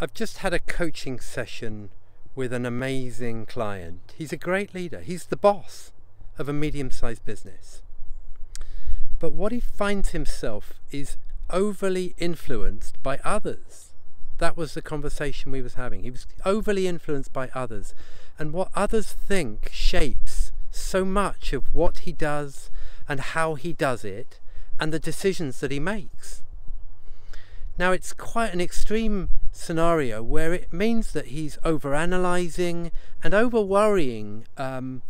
I've just had a coaching session with an amazing client. He's a great leader. He's the boss of a medium sized business. But what he finds himself is overly influenced by others. That was the conversation we was having. He was overly influenced by others. And what others think shapes so much of what he does and how he does it and the decisions that he makes. Now it's quite an extreme scenario where it means that he's over analyzing and over worrying um,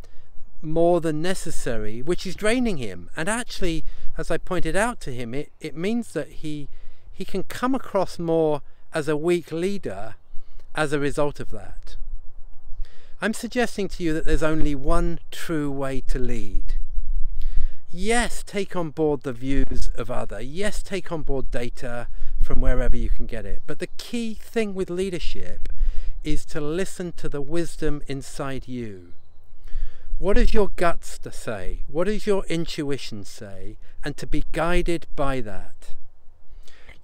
more than necessary, which is draining him. And actually, as I pointed out to him, it, it means that he he can come across more as a weak leader as a result of that. I'm suggesting to you that there's only one true way to lead, yes, take on board the views of other. Yes, take on board data from wherever you can get it. But the key thing with leadership is to listen to the wisdom inside you. What does your guts to say? What does your intuition say? And to be guided by that.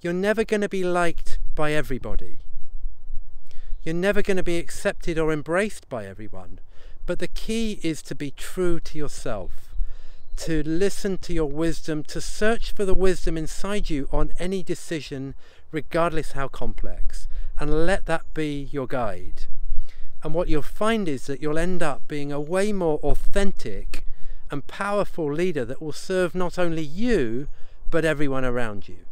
You're never going to be liked by everybody. You're never going to be accepted or embraced by everyone. But the key is to be true to yourself to listen to your wisdom, to search for the wisdom inside you on any decision, regardless how complex, and let that be your guide. And what you'll find is that you'll end up being a way more authentic and powerful leader that will serve not only you, but everyone around you.